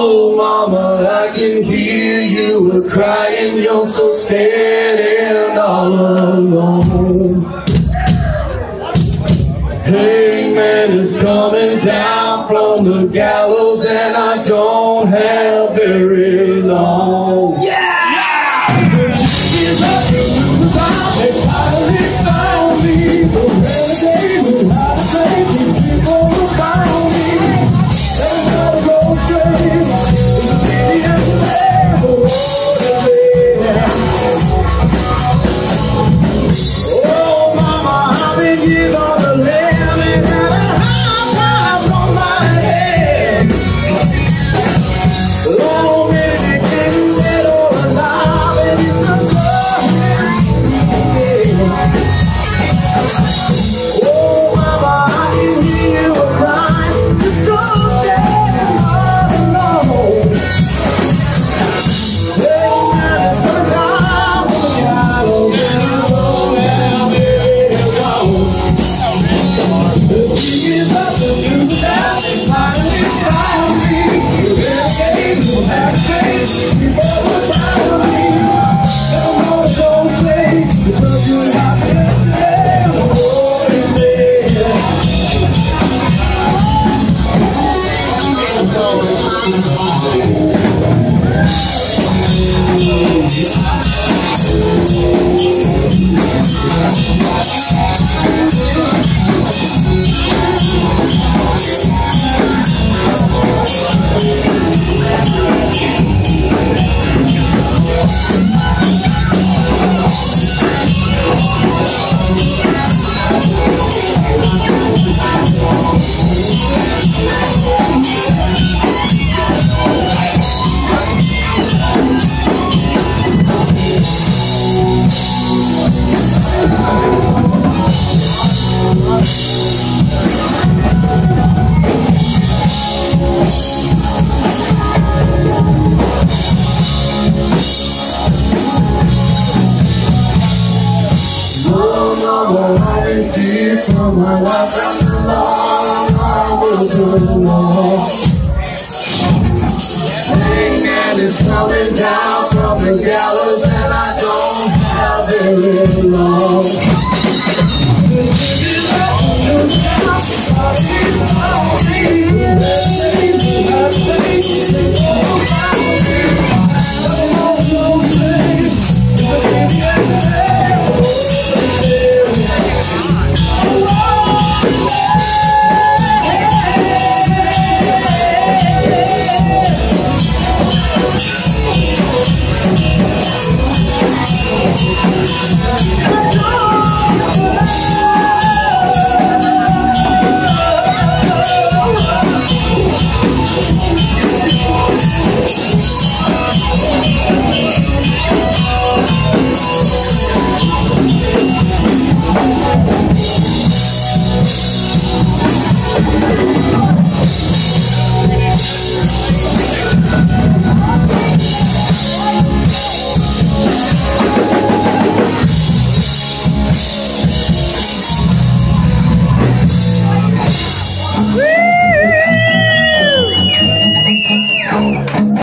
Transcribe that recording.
Oh, mama, I can hear you were crying. You're so standing all alone. Hangman is coming down from the gallows, and I don't have very long. Yeah! yeah! all my life I will do more Hangman is coming down from the gallows and I don't have any